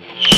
you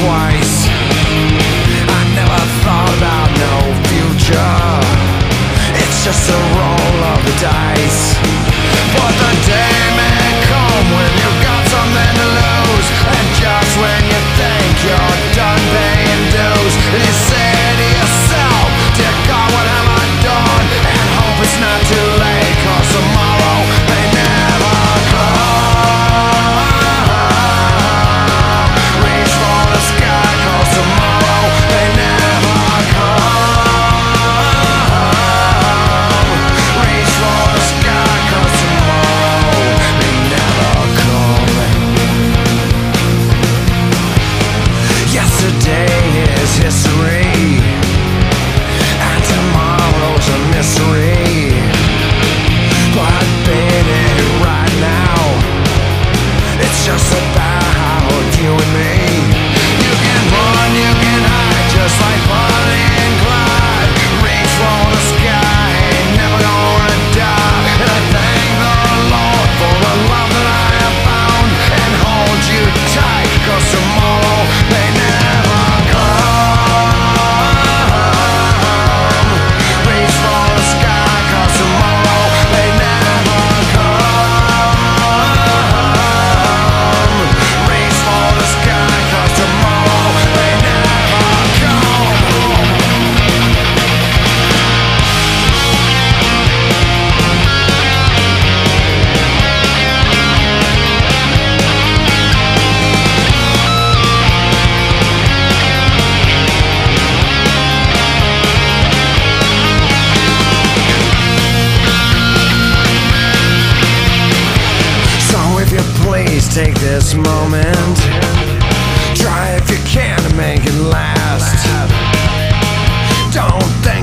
twice. I never thought about no future. It's just a roll of the dice. take this moment. Try if you can to make it last. Don't think.